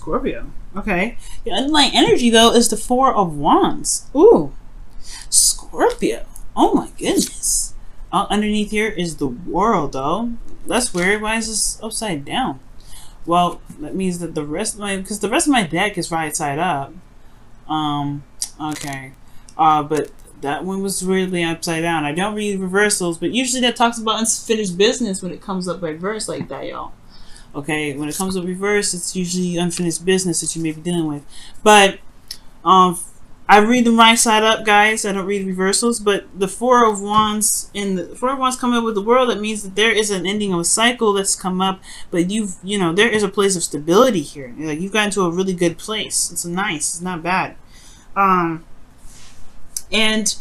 Scorpio. Okay. The underlying energy though is the Four of Wands. Ooh. Scorpio. Oh my goodness. Uh, underneath here is the world though. That's weird. Why is this upside down? Well, that means that the rest of my because the rest of my deck is right side up. Um. Okay. Uh, but that one was weirdly upside down. I don't read reversals, but usually that talks about unfinished business when it comes up reverse like that, y'all. Okay, when it comes to reverse, it's usually unfinished business that you may be dealing with. But um, I read the right side up, guys. I don't read reversals, but the Four of Wands in the Four of Wands come up with the world. That means that there is an ending of a cycle that's come up, but you've you know there is a place of stability here. Like you've gotten to a really good place. It's nice. It's not bad. Um, and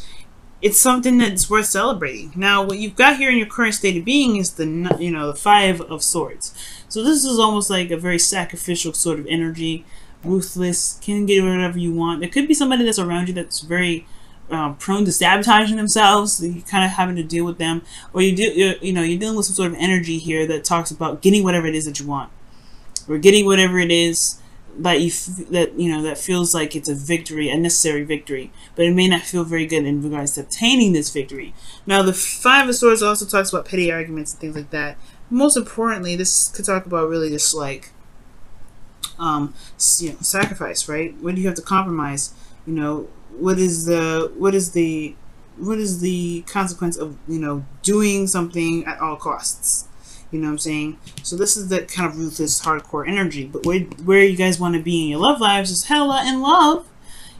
it's something that's worth celebrating. Now, what you've got here in your current state of being is the you know the Five of Swords. So this is almost like a very sacrificial sort of energy, ruthless, can get whatever you want. It could be somebody that's around you that's very um, prone to sabotaging themselves. You kind of having to deal with them, or you do you're, you know you're dealing with some sort of energy here that talks about getting whatever it is that you want, or getting whatever it is that you that you know that feels like it's a victory, a necessary victory, but it may not feel very good in regards to obtaining this victory. Now, the Five of Swords also talks about petty arguments and things like that. Most importantly, this could talk about really just like um, you know, sacrifice, right? What do you have to compromise? You know, what is the what is the what is the consequence of you know doing something at all costs? You know what I'm saying? So this is that kind of ruthless, hardcore energy. But where, where you guys want to be in your love lives is hella in love.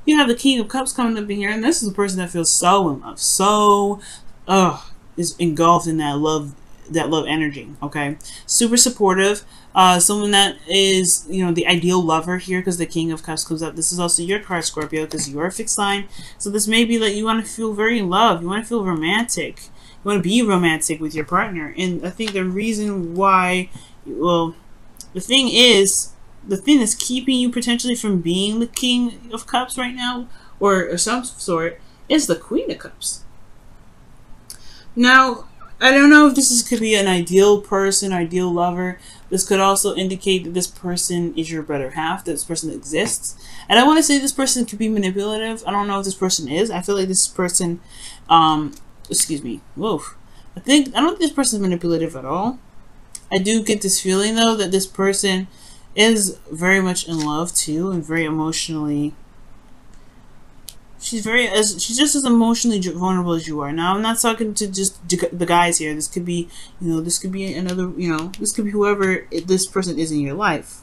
You have the King of Cups coming up in here, and this is a person that feels so in love, so, uh, is engulfed in that love, that love energy. Okay, super supportive. Uh, someone that is, you know, the ideal lover here because the King of Cups comes up. This is also your card, Scorpio, because you are a fixed sign. So this may be that you want to feel very in love. You want to feel romantic you want to be romantic with your partner. And I think the reason why, well, the thing is, the thing that's keeping you potentially from being the King of Cups right now, or, or some sort, is the Queen of Cups. Now, I don't know if this is, could be an ideal person, ideal lover. This could also indicate that this person is your better half, that this person exists. And I want to say this person could be manipulative. I don't know if this person is. I feel like this person um, excuse me, whoa. I think, I don't think this person is manipulative at all. I do get this feeling though that this person is very much in love too and very emotionally she's very as she's just as emotionally vulnerable as you are now i'm not talking to just the guys here this could be you know this could be another you know this could be whoever this person is in your life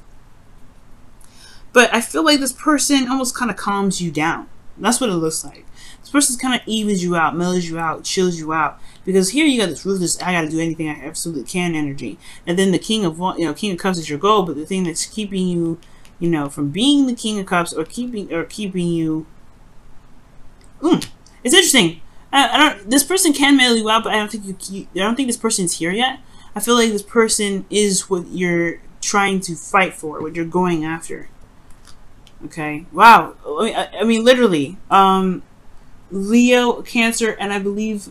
but i feel like this person almost kind of calms you down that's what it looks like this person kind of evens you out, mellows you out, chills you out. Because here you got this ruthless, I got to do anything I absolutely can energy. And then the King of you know King of Cups is your goal, but the thing that's keeping you, you know, from being the King of Cups or keeping or keeping you. Mm, it's interesting. I, I don't. This person can mellow you out, but I don't think you. I don't think this person's here yet. I feel like this person is what you're trying to fight for, what you're going after. Okay. Wow. I, I mean, literally. Um, Leo, Cancer, and I believe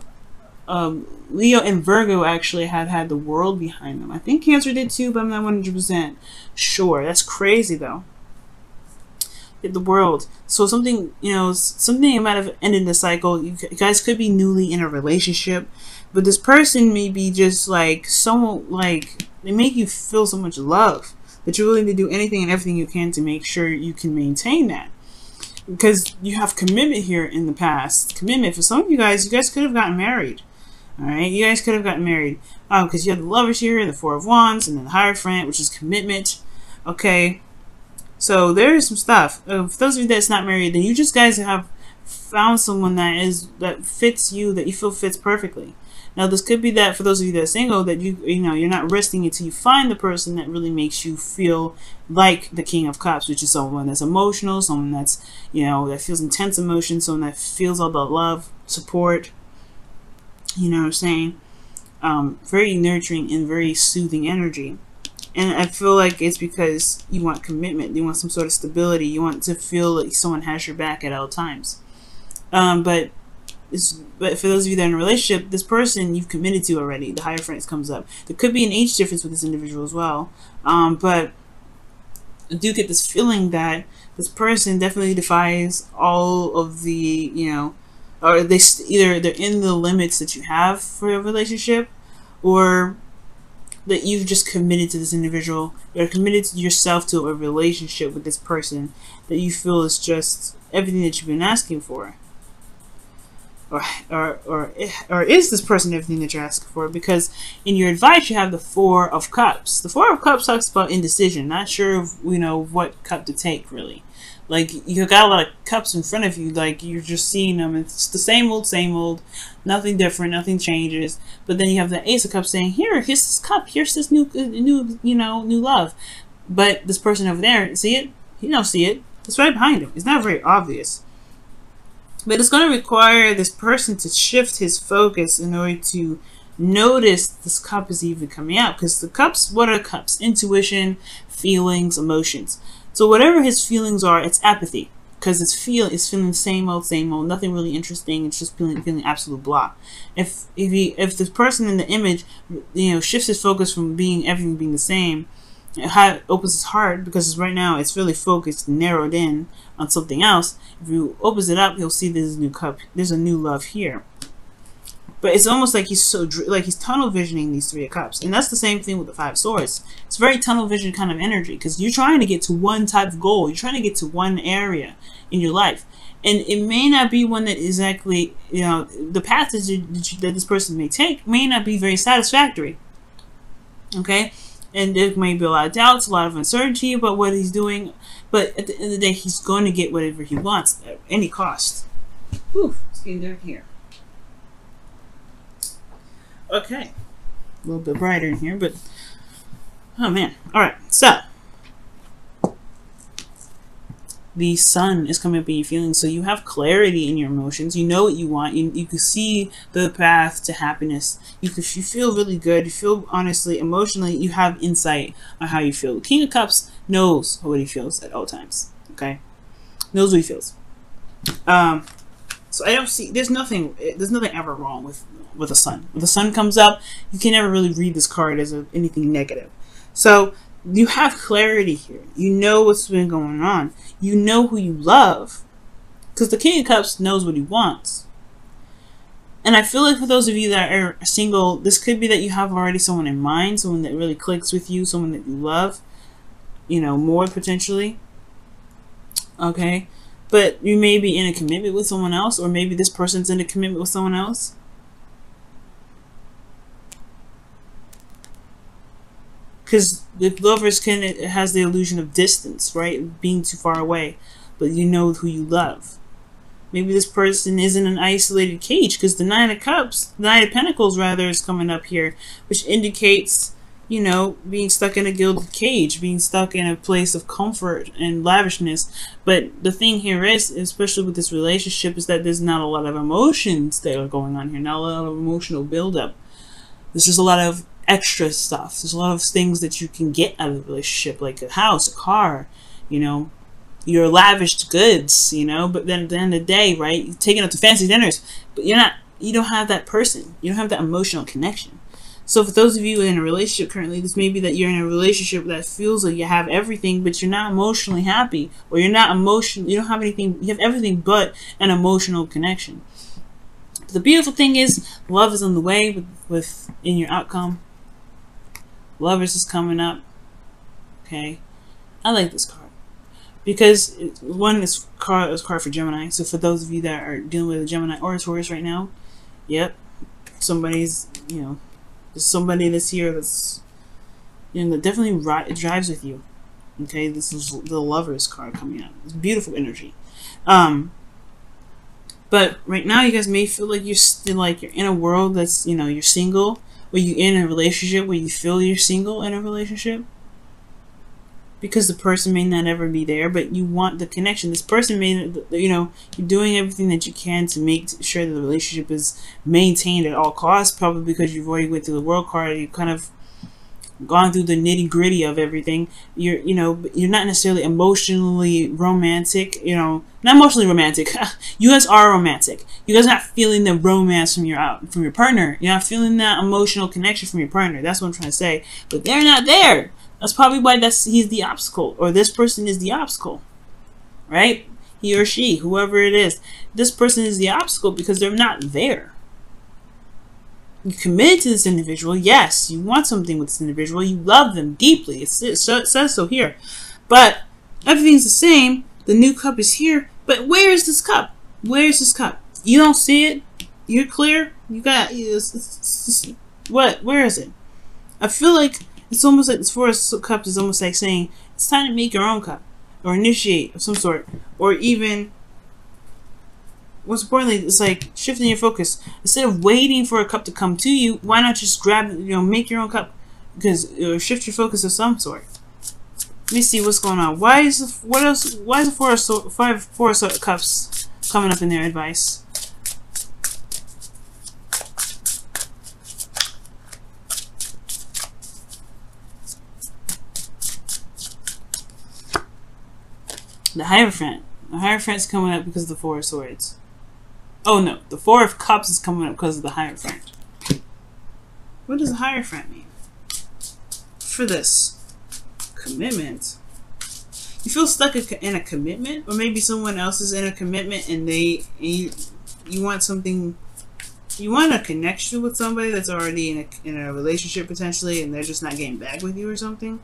um, Leo and Virgo actually have had the world behind them. I think Cancer did too, but I'm not 100% sure. That's crazy though. The world. So something, you know, something might have ended the cycle. You guys could be newly in a relationship, but this person may be just like so like they make you feel so much love that you're willing to do anything and everything you can to make sure you can maintain that because you have commitment here in the past. Commitment for some of you guys, you guys could have gotten married. All right, you guys could have gotten married because um, you have the lovers here, in the four of wands, and then the hierophant, which is commitment. Okay, so there is some stuff. Uh, for those of you that's not married, then you just guys have found someone that is that fits you, that you feel fits perfectly. Now, this could be that for those of you that are single, that you you know you're not resting until you find the person that really makes you feel like the King of Cups, which is someone that's emotional, someone that's you know that feels intense emotion, someone that feels all the love, support. You know what I'm saying? Um, very nurturing and very soothing energy. And I feel like it's because you want commitment, you want some sort of stability, you want to feel like someone has your back at all times. Um, but but for those of you that are in a relationship, this person you've committed to already, the Hierophant comes up. There could be an age difference with this individual as well. Um, but I do get this feeling that this person definitely defies all of the, you know, or they either they're in the limits that you have for a relationship, or that you've just committed to this individual, you're committed yourself to a relationship with this person that you feel is just everything that you've been asking for. Or, or, or, or is this person everything that you're asking for? Because in your advice, you have the Four of Cups. The Four of Cups talks about indecision, not sure of, you know, what cup to take, really. Like you got a lot of cups in front of you, like you're just seeing them. It's the same old, same old, nothing different, nothing changes. But then you have the Ace of Cups saying, "Here, here's this cup. Here's this new, uh, new, you know, new love." But this person over there, see it? He don't see it. It's right behind him. It's not very obvious. But it's going to require this person to shift his focus in order to notice this cup is even coming out. Because the cups, what are cups? Intuition, feelings, emotions. So whatever his feelings are, it's apathy because it's feel it's feeling the same old, same old. Nothing really interesting. It's just feeling feeling absolute blah. If if he if the person in the image, you know, shifts his focus from being everything being the same, it opens his heart because right now it's really focused, narrowed in on something else. If you opens it up, you'll see there's a new cup. There's a new love here. But it's almost like he's so like he's tunnel visioning these three of cups, and that's the same thing with the five swords. It's very tunnel vision kind of energy because you're trying to get to one type of goal. You're trying to get to one area in your life, and it may not be one that exactly you know the path that, you, that this person may take may not be very satisfactory. Okay, and there may be a lot of doubts, a lot of uncertainty about what he's doing, but at the end of the day, he's going to get whatever he wants at any cost. Ooh, it's getting dark here. Okay. A little bit brighter in here, but oh man. All right. So the sun is coming up in your feelings, so you have clarity in your emotions. You know what you want. You, you can see the path to happiness. You can, you feel really good. You feel honestly, emotionally, you have insight on how you feel. The King of Cups knows what he feels at all times. Okay, knows what he feels. Um, so I don't see. There's nothing. There's nothing ever wrong with with the sun. When the sun comes up, you can never really read this card as a, anything negative. So you have clarity here. You know what's been going on. You know who you love. Because the King of Cups knows what he wants. And I feel like for those of you that are single, this could be that you have already someone in mind, someone that really clicks with you, someone that you love, you know, more potentially. Okay? But you may be in a commitment with someone else, or maybe this person's in a commitment with someone else. Because the lovers can it has the illusion of distance, right? Being too far away, but you know who you love. Maybe this person is in an isolated cage because the Nine of Cups, the Nine of Pentacles rather, is coming up here, which indicates, you know, being stuck in a gilded cage, being stuck in a place of comfort and lavishness. But the thing here is, especially with this relationship, is that there's not a lot of emotions that are going on here, not a lot of emotional buildup. There's just a lot of extra stuff. There's a lot of things that you can get out of a relationship, like a house, a car, you know, your lavished goods, you know. But then at the end of the day, right, you're taking out to fancy dinners, but you're not, you don't have that person. You don't have that emotional connection. So for those of you in a relationship currently, this may be that you're in a relationship that feels like you have everything, but you're not emotionally happy, or you're not emotional. You don't have anything. You have everything but an emotional connection. the beautiful thing is, love is on the way with, with in your outcome. Lovers is coming up. Okay. I like this card. Because one is card is card for Gemini. So for those of you that are dealing with a Gemini or a Taurus right now, yep. Somebody's you know there's somebody this year that's you know definitely ri- drives with you. Okay, this is the lovers card coming out. It's beautiful energy. Um but right now you guys may feel like you're still like you're in a world that's you know you're single were you in a relationship where you feel you're single in a relationship? Because the person may not ever be there, but you want the connection. This person may, you know, you're doing everything that you can to make sure that the relationship is maintained at all costs. Probably because you've already went through the world card, you kind of gone through the nitty gritty of everything. You're, you know, you're not necessarily emotionally romantic. You know, not emotionally romantic. you guys are romantic. You guys are not feeling the romance from your out from your partner. You're not feeling that emotional connection from your partner. That's what I'm trying to say. But they're not there. That's probably why that's he's the obstacle, or this person is the obstacle, right? He or she, whoever it is, this person is the obstacle because they're not there. You committed to this individual, yes. You want something with this individual. You love them deeply. It's, it says so here, but everything's the same. The new cup is here, but where is this cup? Where is this cup? You don't see it. You're clear. You got it's, it's, it's, what? Where is it? I feel like it's almost like this Four cup is almost like saying it's time to make your own cup or initiate of some sort, or even what's importantly, it's like shifting your focus instead of waiting for a cup to come to you. Why not just grab you know make your own cup because uh, shift your focus of some sort. Let me see what's going on. Why is the, what else? Why is the four so, five four of cups coming up in their advice? The Hierophant. The Hierophant's coming up because of the Four of Swords. Oh no, the Four of Cups is coming up because of the Hierophant. What does the Hierophant mean? For this commitment. You feel stuck in a commitment, or maybe someone else is in a commitment and they and you you want something. You want a connection with somebody that's already in a, in a relationship potentially, and they're just not getting back with you or something.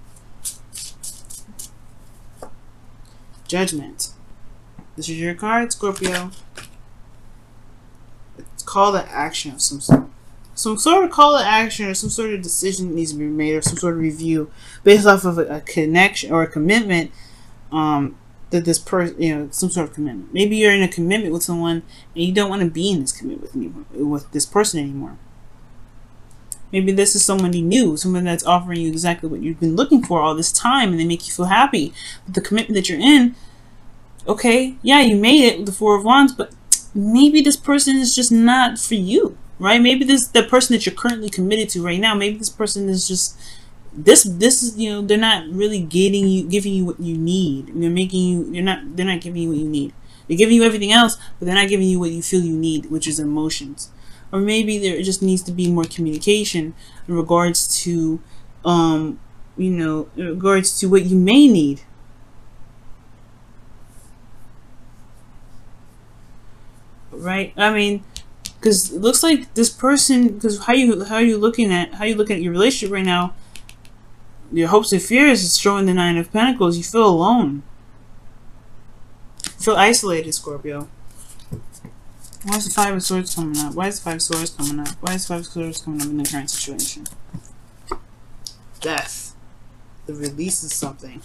Judgment. This is your card, Scorpio. Call to action of some sort. Some sort of call to action or some sort of decision needs to be made or some sort of review based off of a, a connection or a commitment um, that this person, you know, some sort of commitment. Maybe you're in a commitment with someone and you don't want to be in this commitment with, with this person anymore. Maybe this is somebody new, someone that's offering you exactly what you've been looking for all this time and they make you feel happy. But the commitment that you're in, okay, yeah, you made it with the Four of Wands, but maybe this person is just not for you, right? Maybe this the person that you're currently committed to right now, maybe this person is just this this is you know they're not really getting you giving you what you need. They're making you they're not they're not giving you what you need. They're giving you everything else but they're not giving you what you feel you need which is emotions. Or maybe there just needs to be more communication in regards to um you know in regards to what you may need right i mean because it looks like this person because how you how you looking at how you looking at your relationship right now your hopes and fears is showing the nine of pentacles you feel alone feel isolated scorpio why is the Five of Swords coming up? Why is the Five of Swords coming up? Why is the Five of Swords coming up in the current situation? Death. The release of something.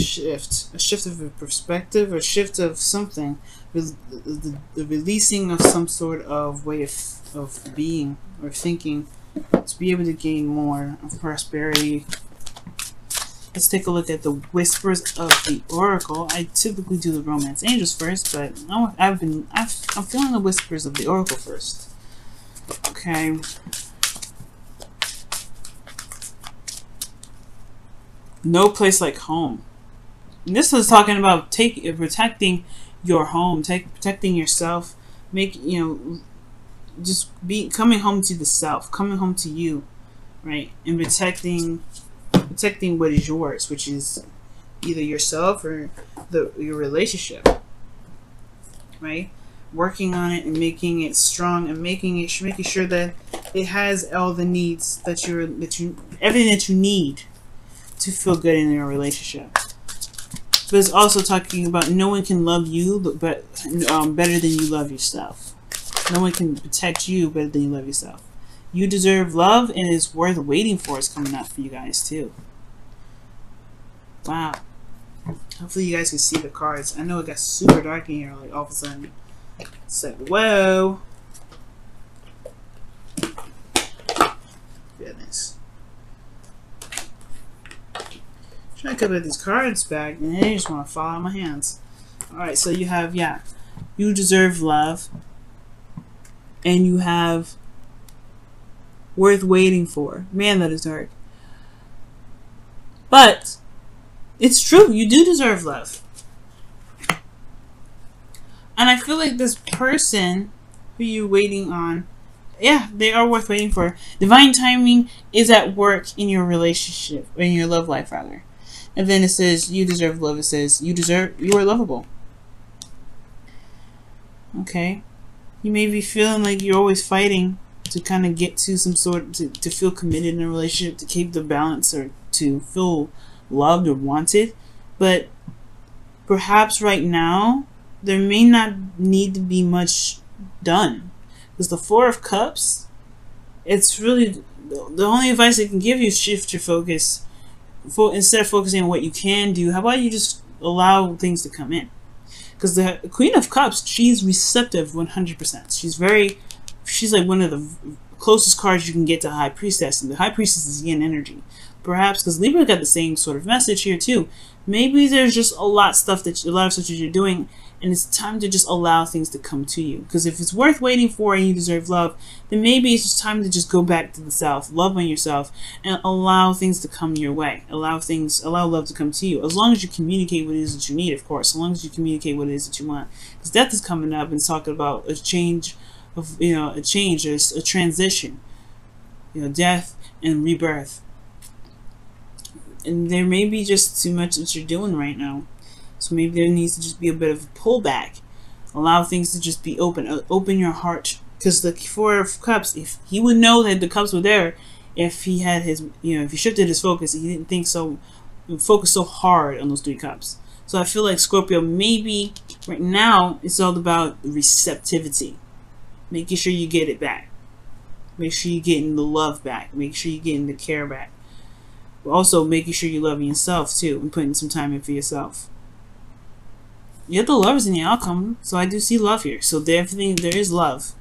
Shift. A shift of a perspective, a shift of something. The, the, the releasing of some sort of way of, of being or thinking to be able to gain more of prosperity, Let's take a look at the whispers of the oracle. I typically do the romance angels first, but I've been I've, I'm feeling the whispers of the oracle first. Okay. No place like home. This was talking about take protecting your home, take protecting yourself, make you know, just be coming home to the self, coming home to you, right, and protecting protecting what is yours, which is either yourself or the your relationship. Right? Working on it and making it strong and making it making sure that it has all the needs that you're that you everything that you need to feel good in your relationship. But it's also talking about no one can love you but um, better than you love yourself. No one can protect you better than you love yourself. You deserve love and it's worth waiting for is coming up for you guys too. Wow. Hopefully you guys can see the cards. I know it got super dark in here like all of a sudden. It's like, whoa. Goodness. To put these cards back and they just want to fall out of my hands. Alright, so you have, yeah, you deserve love. And you have worth waiting for. Man, that is dark. But it's true. You do deserve love. And I feel like this person who you're waiting on yeah, they are worth waiting for. Divine timing is at work in your relationship, in your love life, rather. And then it says, you deserve love. It says, you deserve, you are lovable. Okay. You may be feeling like you're always fighting to kind of get to some sort, to, to feel committed in a relationship, to keep the balance, or to feel loved or wanted. But perhaps right now, there may not need to be much done. Because the Four of Cups, it's really the only advice I can give you is shift your focus. For, instead of focusing on what you can do, how about you just allow things to come in? Because the Queen of Cups, she's receptive 100%. She's very, she's like one of the closest cards you can get to High Priestess, and the High Priestess is yin energy. Perhaps because Libra got the same sort of message here too. Maybe there's just a lot of stuff that a lot of stuff that you're doing and it's time to just allow things to come to you. Because if it's worth waiting for and you deserve love, then maybe it's just time to just go back to the self, love on yourself, and allow things to come your way. Allow things, allow love to come to you. As long as you communicate what it is that you need, of course. As long as you communicate what it is that you want. Because death is coming up and it's talking about a change of, you know, a change, a, a transition. You know, death and rebirth. And there may be just too much that you're doing right now so maybe there needs to just be a bit of a pullback. Allow things to just be open. Uh, open your heart. Because the Four of Cups, if he would know that the cups were there, if he had his, you know, if he shifted his focus, he didn't think so, focus so hard on those three cups. So I feel like Scorpio, maybe right now it's all about receptivity. Making sure you get it back. Make sure you're getting the love back. Make sure you're getting the care back. But also making sure you're loving yourself too and putting some time in for yourself have the lovers in the outcome, so I do see love here. So definitely there is love.